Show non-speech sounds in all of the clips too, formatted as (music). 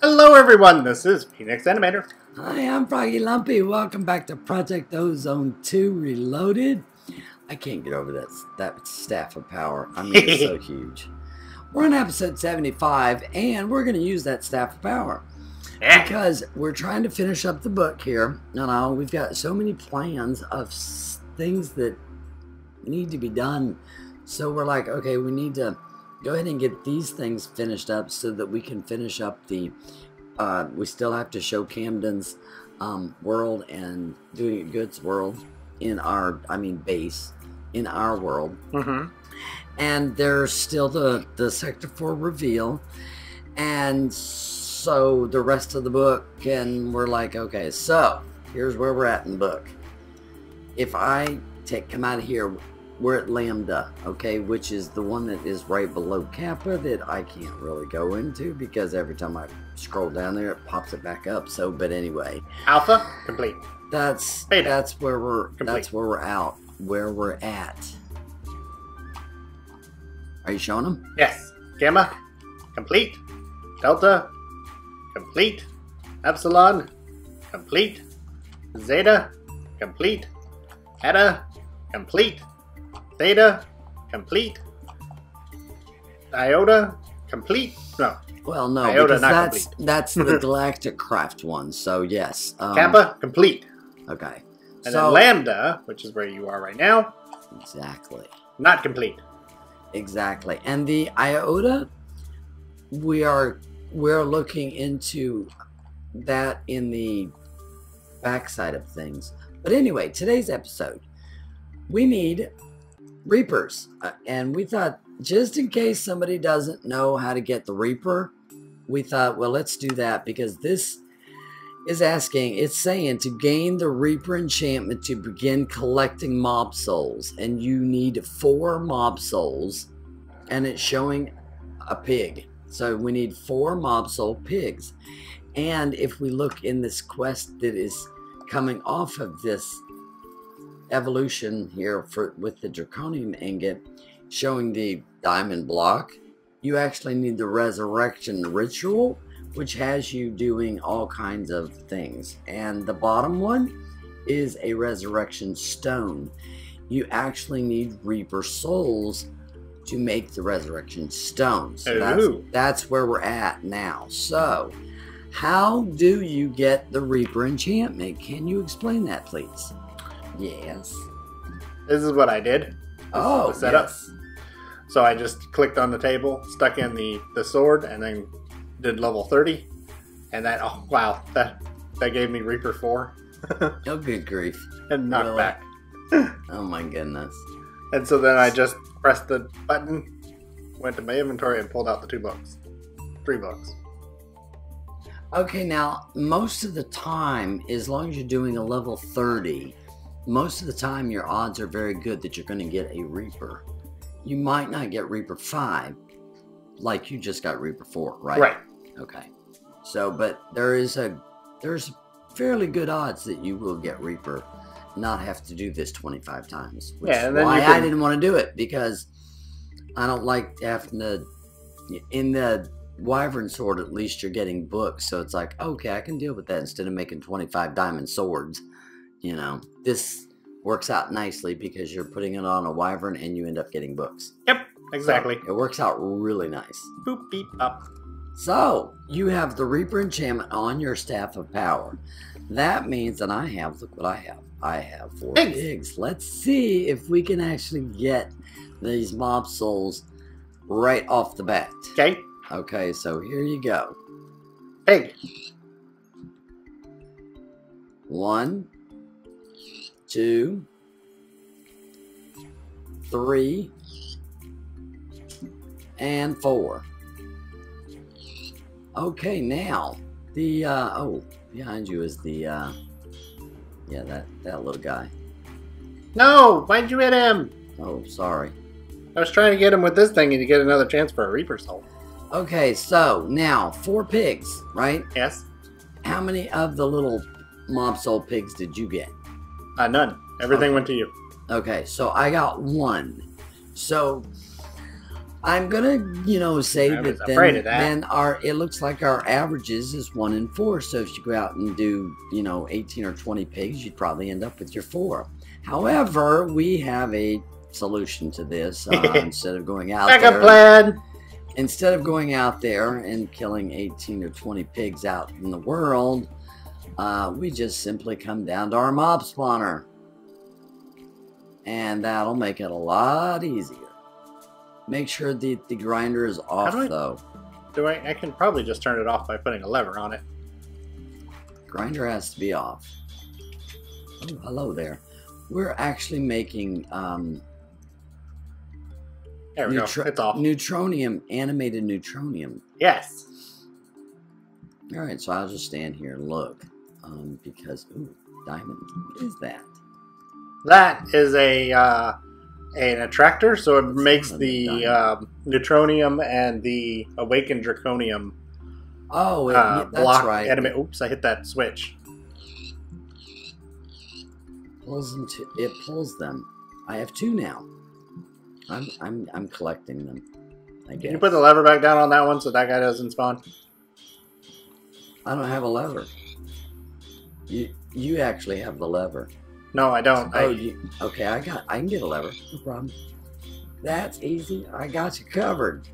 Hello everyone, this is Phenix Animator. Hi, I'm Froggy Lumpy. Welcome back to Project Ozone 2 Reloaded. I can't get over that, that staff of power. I mean, it's so (laughs) huge. We're on episode 75, and we're going to use that staff of power. Yeah. Because we're trying to finish up the book here. You know, we've got so many plans of things that need to be done. So we're like, okay, we need to go ahead and get these things finished up so that we can finish up the. Uh, we still have to show Camden's um, world and doing it good's world in our, I mean, base in our world Mm-hmm. and there's still the the sector 4 reveal and so the rest of the book and we're like okay so here's where we're at in the book if i take come out of here we're at lambda okay which is the one that is right below kappa that i can't really go into because every time i scroll down there it pops it back up so but anyway Alpha, complete. that's Beta. that's where we're Complete. that's where we're out where we're at are you showing them Yes. Gamma, complete. Delta, complete. Epsilon, complete. Zeta, complete. Eta, complete. Theta, complete. Iota, complete. No. Well, no, Iota, because not that's that's the (laughs) Galacticraft one. So yes. Um, Kappa, complete. Okay. And so then Lambda, which is where you are right now, exactly, not complete. exactly, and the Iota, we are we're looking into that in the backside of things. But anyway, today's episode, we need Reapers, uh, and we thought just in case somebody doesn't know how to get the Reaper, we thought, well, let's do that because this is asking, it's saying to gain the Reaper enchantment to begin collecting mob souls, and you need four mob souls, and it's showing a pig. So we need four mob soul pigs. And if we look in this quest that is coming off of this evolution here for with the draconium ingot showing the diamond block, you actually need the resurrection ritual which has you doing all kinds of things. And the bottom one is a resurrection stone. You actually need Reaper souls to make the resurrection stone. So that's, that's where we're at now. So, how do you get the Reaper enchantment? Can you explain that, please? Yes. This is what I did. Oh, setup. yes. So I just clicked on the table, stuck in the, the sword, and then did level 30. And that, oh wow, that that gave me Reaper 4 (laughs) Oh, good grief. and knockback. (laughs) Oh, my goodness. And so then I just pressed the button, went to my inventory, and pulled out the two books. Three books. Okay, now, most of the time, as long as you're doing a level 30, most of the time your odds are very good that you're going to get a Reaper. You might not get Reaper 5, like you just got Reaper 4, right? Right. Okay. So, but there is a there's fairly good odds that you will get Reaper, not have to do this 25 times. Which Yeah, why you I didn't want to do it because I don't like having to. In the Wyvern sword, at least you're getting books, so it's like okay, I can deal with that instead of making 25 diamond swords. You know, this works out nicely because you're putting it on a Wyvern and you end up getting books. Yep, exactly. So it works out really nice. Boop, beep, up. So, you have the Reaper enchantment on your Staff of Power. That means that I have, look what I have. I have four Pigs. pigs. Let's see if we can actually get these mob souls right off the bat. Okay, Okay, so here you go. pig. One, two, three, and four. Okay, now the uh, oh behind you is the uh, yeah that that little guy. No, why'd you hit him? Oh, sorry. I was trying to get him with this thing and to get another chance for a Reaper soul. Okay, so now four pigs, right? Yes? How many of the little mob soul pigs did you get? Uh, none. Everything Okay. went to you. Okay, so I got one. So I'm gonna, you know, say I that then, of that. then our it looks like our averages is one in four. So if you go out and do, you know, 18 or 20 pigs, you'd probably end up with your four. However, we have a solution to this. Uh, (laughs) instead of going out Backup there, plan. instead of going out there and killing 18 or 20 pigs out in the world, uh, we just simply come down to our mob spawner. And that'll make it a lot easier. Make sure the, the grinder is off, do I- though. Do I? I can probably just turn it off by putting a lever on it. Grinder has to be off. Oh, hello there. We're actually making um, There we neutro- go. It's off. neutronium, animated neutronium. yes. All right, so I'll just stand here and look, um, because ooh, diamond. What is that? That is a uh, an attractor, so it makes Son of a the um, neutronium and the awakened draconium Oh, it, uh, that's block right. Oops, I hit that switch. pulls them to, it pulls them. I have two now. I'm I'm I'm collecting them. I guess. Can you put the lever back down on that one so that guy doesn't spawn? I don't have a lever. You you actually have the lever. No, I don't. Oh, I, you, okay. I got. I can get a lever. No problem. That's easy. I got you covered.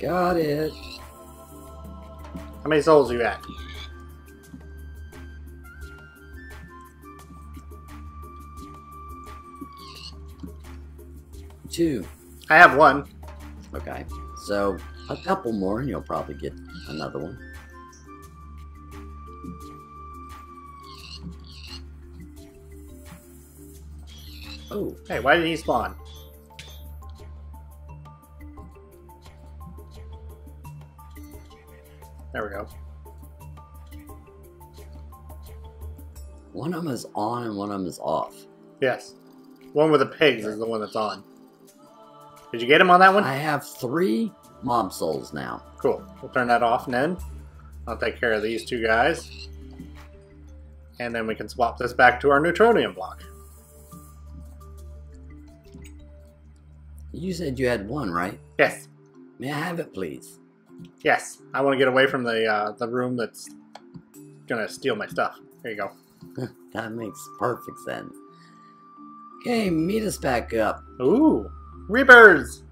Got it. how many souls are you at? Two. I have one. Okay. So a couple more, and you'll probably get another one. Oh, Hey, why did he spawn? There we go. one of them is on and one of them is off. Yes. One with the pigs is the one that's on. Did you get him on that one? I have three mob souls now. Cool. We'll turn that off and then I'll take care of these two guys. And then we can swap this back to our neutronium block. You said you had one, right? Yes. May I have it, please? Yes. I want to get away from the uh, the room that's gonna steal my stuff. There you go. (laughs) That makes perfect sense. Okay, meet us back up. Ooh. Reapers!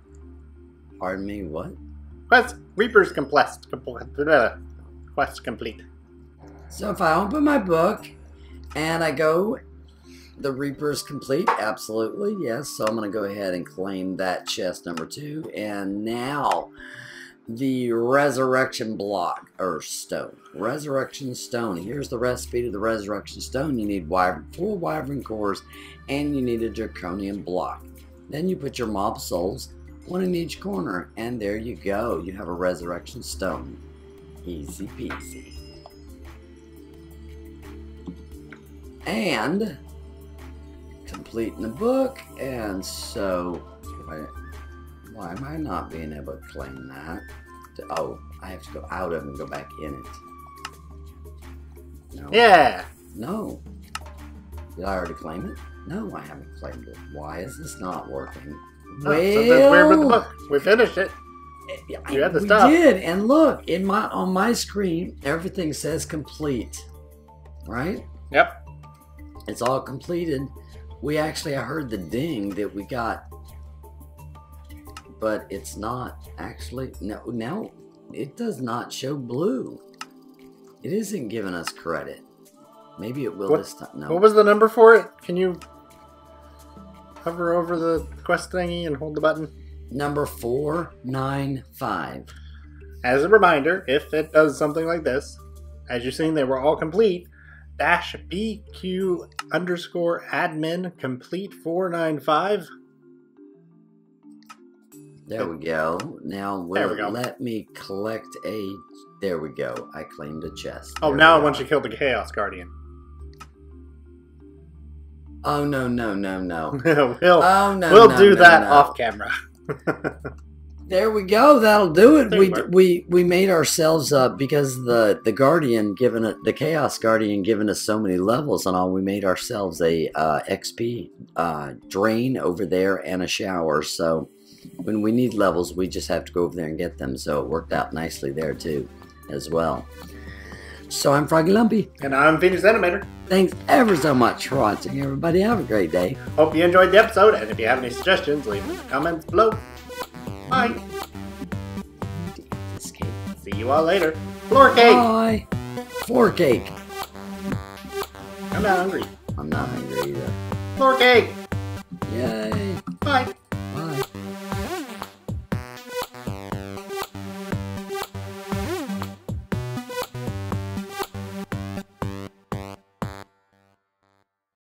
Pardon me, what? Quest Reapers complete. Complete. Quest complete. So if I open my book and I go, the Reaper's complete. Absolutely, yes. So I'm going to go ahead and claim that chest number two. And now the resurrection block or stone. Resurrection stone. Here's the recipe to the resurrection stone. You need wyvern, four wyvern cores and you need a draconium block. Then you put your mob souls, one in each corner, and there you go. You have a resurrection stone. Easy peasy. and completing the book. And so, why, why am I not being able to claim that? Oh, I have to go out of it and go back in it. No. Yeah. No. Did I already claim it? No, I haven't claimed it. Why is this not working? Oh, something's weird with the book. We finished it. I- You had the we stuff. did, and look, in my on my screen, everything says complete. Right? Yep. It's all completed. We actually I heard the ding that we got, but it's not actually no now it does not show blue. It isn't giving us credit. Maybe it will What- this time. No. What was the number for it? Can you hover over the quest thingy and hold the button? Number four nine five. As a reminder, if it does something like this, as you've seen, they were all complete. Dash BQ underscore admin complete 495. There we go. Now will go. let me collect a there we go. I claimed a chest. Oh, There now we once are. you kill the Chaos Guardian. Oh no no no no. (laughs) we'll Oh no. we'll no, do no, that off camera. (laughs) There we go. That'll do it. We we we made ourselves up because the the guardian given it the chaos guardian given us so many levels and all. We made ourselves a uh, XP uh, drain over there and a shower. So when we need levels, we just have to go over there and get them. So it worked out nicely there too, as well. So I'm Froggy Lumpy. And I'm Phenix Animator. Thanks ever so much for watching, everybody. Have a great day. Hope you enjoyed the episode, and if you have any suggestions, leave them in the comments below. Bye. See you all later. Floor cake! Bye. Floor cake. I'm not hungry. I'm not hungry either. Floor cake! Yay. Bye.